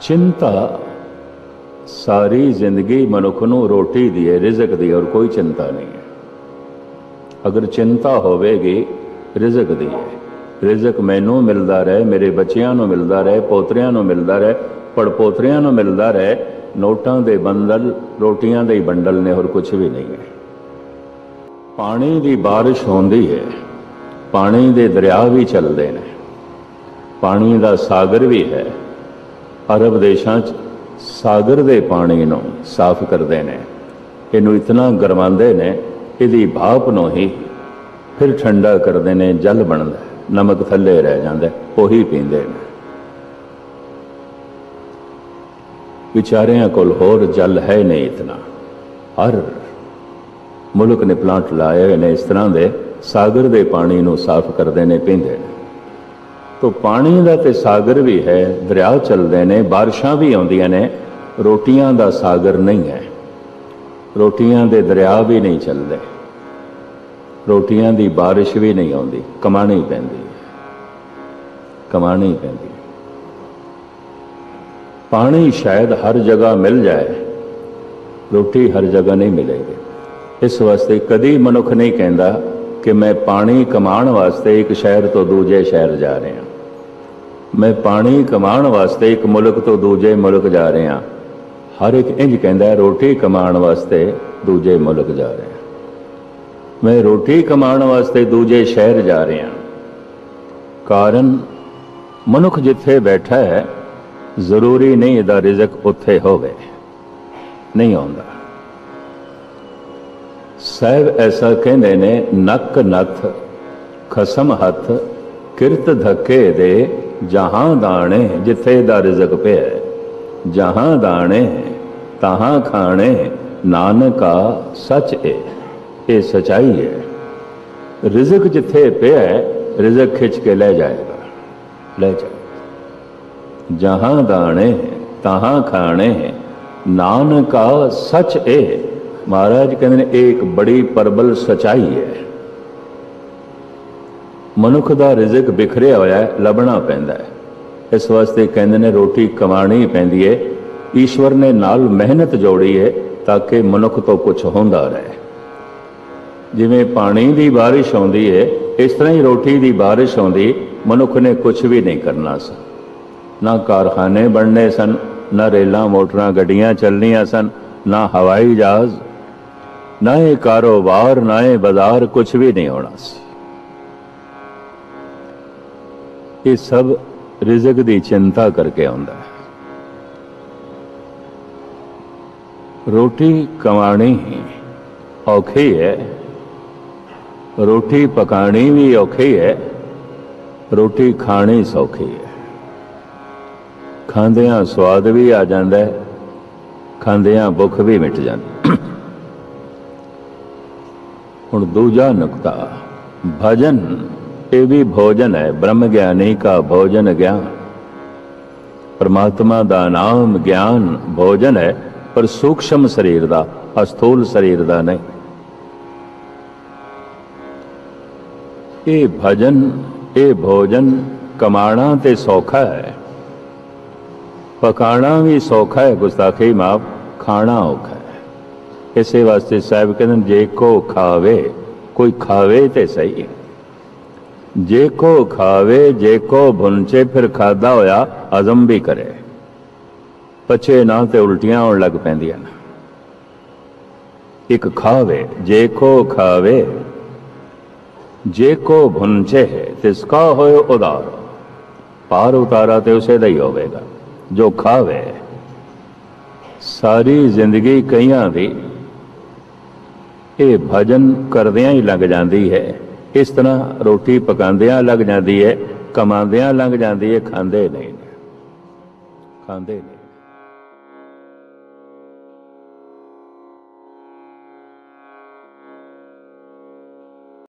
ਚਿੰਤਾ ਸਾਰੀ ਜ਼ਿੰਦਗੀ ਮਨੁੱਖ ਨੂੰ ਰੋਟੀ ਦੀ ਹੈ, ਰਿਜ਼ਕ ਦੀ ਔਰ ਕੋਈ ਚਿੰਤਾ ਨਹੀਂ ਹੈ। ਅਗਰ ਚਿੰਤਾ ਹੋਵੇਗੀ, ਰਿਜ਼ਕ ਦੀ ਹੈ। ਰਿਜ਼ਕ ਮੈਨੂੰ ਮਿਲਦਾ ਰਹੇ, ਮੇਰੇ ਬੱਚਿਆਂ ਨੂੰ ਮਿਲਦਾ ਰਹੇ, ਪੋਤਰਿਆਂ ਨੂੰ ਮਿਲਦਾ ਰਹੇ, ਪੜਪੋਤਰਿਆਂ ਨੂੰ ਮਿਲਦਾ ਰਹੇ, ਨੋਟਾਂ ਦੇ ਬੰਦਲ ਰੋਟੀਆਂ ਦੇ ਬੰਡਲ ਨੇ ਹੋਰ ਕੁਝ ਵੀ ਨਹੀਂ ਹੈ। ਪਾਣੀ ਦੀ ਬਾਰਿਸ਼ ਹੁੰਦੀ ਹੈ, ਪਾਣੀ ਦੇ ਦਰਿਆ ਵੀ ਚੱਲਦੇ ਨੇ, ਪਾਣੀ ਦਾ ਸਾਗਰ ਵੀ ਹੈ ਅਰਬ ਦੇਸ਼ਾਂ 'ਚ ਸਾਗਰ ਦੇ ਪਾਣੀ ਨੂੰ ਸਾਫ਼ ਕਰਦੇ ਨੇ। ਇਹਨੂੰ ਇਤਨਾ ਗਰਮਾਉਂਦੇ ਨੇ, ਇਹਦੀ ਭਾਪ ਨੂੰ ਹੀ ਫਿਰ ਠੰਡਾ ਕਰਦੇ ਨੇ, ਜਲ ਬਣਦਾ, ਨਮਕ ਥੱਲੇ ਰਹਿ ਜਾਂਦਾ, ਉਹੀ ਪੀਂਦੇ ਨੇ। ਵਿਚਾਰਿਆਂ ਕੋਲ ਹੋਰ ਜਲ ਹੈ ਨਹੀਂ ਇਤਨਾ। ਹਰ ਮੁਲਕ ਨੇ ਪਲਾਂਟ ਲਾਏ ਹੋਏ ਨੇ, ਇਸ ਤਰ੍ਹਾਂ ਦੇ ਸਾਗਰ ਦੇ ਪਾਣੀ ਨੂੰ ਸਾਫ਼ ਕਰਦੇ ਨੇ, ਪੀਂਦੇ ਨੇ। ਤੋ ਪਾਣੀ ਦਾ ਤੇ ਸਾਗਰ ਵੀ ਹੈ, ਦਰਿਆ ਚੱਲਦੇ ਨੇ, ਬਾਰਿਸ਼ਾਂ ਵੀ ਆਉਂਦੀਆਂ ਨੇ, ਰੋਟੀਆਂ ਦਾ ਸਾਗਰ ਨਹੀਂ ਹੈ। ਰੋਟੀਆਂ ਦੇ ਦਰਿਆ ਵੀ ਨਹੀਂ ਚੱਲਦੇ। ਰੋਟੀਆਂ ਦੀ ਬਾਰਿਸ਼ ਵੀ ਨਹੀਂ ਆਉਂਦੀ, ਕਮਾਣੀ ਪੈਂਦੀ ਹੈ। ਕਮਾਣੀ ਪੈਂਦੀ ਪਾਣੀ ਸ਼ਾਇਦ ਹਰ ਜਗ੍ਹਾ ਮਿਲ ਜਾਏ, ਰੋਟੀ ਹਰ ਜਗ੍ਹਾ ਨਹੀਂ ਮਿਲੇਗੀ। ਇਸ ਵਾਸਤੇ ਕਦੀ ਮਨੁੱਖ ਨਹੀਂ ਕਹਿੰਦਾ ਕਿ ਮੈਂ ਪਾਣੀ ਕਮਾਉਣ ਵਾਸਤੇ ਇੱਕ ਸ਼ਹਿਰ ਤੋਂ ਦੂਜੇ ਸ਼ਹਿਰ ਜਾ ਰਿਹਾ। ਮੈਂ ਪਾਣੀ ਕਮਾਉਣ ਵਾਸਤੇ ਇੱਕ ਮੁਲਕ ਤੋਂ ਦੂਜੇ ਮੁਲਕ ਜਾ ਰਿਹਾ। ਹਰ ਇੱਕ ਇੰਜ ਕਹਿੰਦਾ ਰੋਟੀ ਕਮਾਉਣ ਵਾਸਤੇ ਦੂਜੇ ਮੁਲਕ ਜਾ ਰਿਹਾ। ਮੈਂ ਰੋਟੀ ਕਮਾਉਣ ਵਾਸਤੇ ਦੂਜੇ ਸ਼ਹਿਰ ਜਾ ਰਿਹਾ। ਕਾਰਨ ਮਨੁੱਖ ਜਿੱਥੇ ਬੈਠਾ ਹੈ, ਜ਼ਰੂਰੀ ਨਹੀਂ ਇਹਦਾ ਰਿਜ਼ਕ ਉੱਥੇ ਹੋਵੇ, ਨਹੀਂ ਆਉਂਦਾ। ਸਹਿਬ ਐਸਾ ਕਹਿੰਦੇ ਨੇ, ਨੱਕ ਨੱਥ, ਖਸਮ ਹੱਥ, ਕਿਰਤ ਧੱਕੇ ਦੇ ਜਹਾਂ ਦਾਣੇ ਜਿੱਥੇ ਦਾ ਰਿਜ਼ਕ ਪਿਆ ਜਹਾਂ ਦਾਣੇ ਤਹਾਂ ਖਾਣੇ, ਨਾਨਕਾ ਸੱਚ ਏ, ਇਹ ਸਚਾਈ ਹੈ। ਰਿਜ਼ਕ ਜਿੱਥੇ ਪਿਆ ਰਿਜ਼ਕ ਖਿੱਚ ਕੇ ਲੈ ਜਾਏਗਾ, ਲੈ ਜਾਏ ਜਹਾਂ ਦਾਣੇ ਤਹਾਂ ਖਾਣੇ, ਨਾਨਕਾ ਸੱਚ ਏ, ਮਹਾਰਾਜ ਕਹਿੰਦੇ ਨੇ, ਇਹ ਇੱਕ ਬੜੀ ਪਰਬਲ ਸਚਾਈ ਹੈ। ਮਨੁੱਖ ਦਾ ਰਿਜ਼ਕ ਬਿਖਰਿਆ ਹੋਇਆ ਹੈ, ਲੱਭਣਾ ਪੈਂਦਾ ਹੈ। ਇਸ ਵਾਸਤੇ ਕਹਿੰਦੇ ਨੇ ਰੋਟੀ ਕਮਾਣੀ ਪੈਂਦੀ ਹੈ। ਈਸ਼ਵਰ ਨੇ ਨਾਲ ਮਿਹਨਤ ਜੋੜੀ ਹੈ ਤਾਂ ਕਿ ਮਨੁੱਖ ਤੋਂ ਕੁਝ ਹੁੰਦਾ ਰਹੇ। ਜਿਵੇਂ ਪਾਣੀ ਦੀ ਬਾਰਿਸ਼ ਆਉਂਦੀ ਹੈ, ਇਸ ਤਰ੍ਹਾਂ ਹੀ ਰੋਟੀ ਦੀ ਬਾਰਿਸ਼ ਆਉਂਦੀ, ਮਨੁੱਖ ਨੇ ਕੁਝ ਵੀ ਨਹੀਂ ਕਰਨਾ ਸੀ। ਨਾ ਕਾਰਖਾਨੇ ਬਣਨੇ ਸਨ, ਨਾ ਰੇਲਾਂ, ਮੋਟਰਾਂ, ਗੱਡੀਆਂ ਚੱਲਣੀਆਂ ਸਨ, ਨਾ ਹਵਾਈ ਜਹਾਜ਼, ਨਾ ਇਹ ਕਾਰੋਬਾਰ, ਨਾ ਇਹ ਬਾਜ਼ਾਰ ਕੁਝ ਵੀ ਨਹੀਂ ਹੋਣਾ ਸੀ। ਇਹ ਸਭ ਰਿਜ਼ਕ ਦੀ ਚਿੰਤਾ ਕਰਕੇ ਆਉਂਦਾ ਹੈ। ਰੋਟੀ ਕਮਾਣੀ ਔਖੀ ਹੈ। ਰੋਟੀ ਪਕਾਣੀ ਵੀ ਔਖੀ ਹੈ। ਰੋਟੀ ਖਾਣੀ ਸੌਖੀ ਹੈ। ਖਾਂਦਿਆਂ ਸਵਾਦ ਵੀ ਆ ਜਾਂਦਾ ਹੈ। ਖਾਂਦਿਆਂ ਭੁੱਖ ਵੀ ਮਿਟ ਜਾਂਦੀ ਹੁਣ ਦੂਜਾ ਨੁਕਤਾ, ਭਜਨ। ਇਹ ਵੀ ਭੋਜਨ ਹੈ, ਬ੍ਰਹਮ ਗਿਆਨੀ ਕਾ ਭੋਜਨ ਗਿਆਨ। ਪਰਮਾਤਮਾ ਦਾ ਨਾਮ ਗਿਆਨ ਭੋਜਨ ਹੈ, ਪਰ ਸੂਖਸ਼ਮ ਸਰੀਰ ਦਾ, ਅਸਥੂਲ ਸਰੀਰ ਦਾ ਨਹੀਂ। ਇਹ ਭਜਨ, ਇਹ ਭੋਜਨ ਕਮਾਣਾ ਤੇ ਸੌਖਾ ਹੈ। ਪਕਾਣਾ ਵੀ ਸੌਖਾ ਹੈ, ਗੁਸਤਾਖੀ ਮਾਫ ਖਾਣਾ ਔਖਾ ਹੈ। ਇਸੇ ਵਾਸਤੇ ਸਾਹਿਬ ਕਹਿੰਦੇ ਜੇ ਕੋ ਖਾਵੇ, ਕੋਈ ਖਾਵੇ ਤੇ ਸਹੀ ਜੇ ਕੋ ਖਾਵੇ, ਜੇ ਕੋ ਭੁੰਚੇ, ਫਿਰ ਖਾਦਾ ਹੋਇਆ ਅਜ਼ਮ ਵੀ ਕਰੇ। ਪਛੇ ਨਾ ਤੇ ਉਲਟੀਆਂ ਆਉਣ ਲੱਗ ਪੈਂਦੀਆਂ ਨੇ। ਇੱਕ ਖਾਵੇ, ਜੇ ਕੋ ਖਾਵੇ, ਜੇ ਕੋ ਭੁੰਚੇ ਤਿਸ ਕਾ ਹੋਏ ਉਦਾਰ। ਪਾਰ ਉਤਾਰਾ ਤੇ ਉਸੇ ਦਾ ਹੀ ਹੋਵੇਗਾ। ਜੋ ਖਾਵੇ, ਸਾਰੀ ਜ਼ਿੰਦਗੀ ਕਈਆਂ ਦੀ, ਇਹ ਭਜਨ ਕਰਦਿਆਂ ਹੀ ਲੰਘ ਜਾਂਦੀ ਹੈ। ਇਸ ਤਰ੍ਹਾਂ ਰੋਟੀ ਪਕਾਉਂਦਿਆਂ ਲੱਗ ਜਾਂਦੀ ਹੈ ਕਮਾਉਂਦਿਆਂ ਲੰਘ ਜਾਂਦੀ ਹੈ ਖਾਂਦੇ ਨਹੀਂ ਖਾਂਦੇ ਨਹੀਂ।